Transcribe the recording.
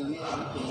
Amen.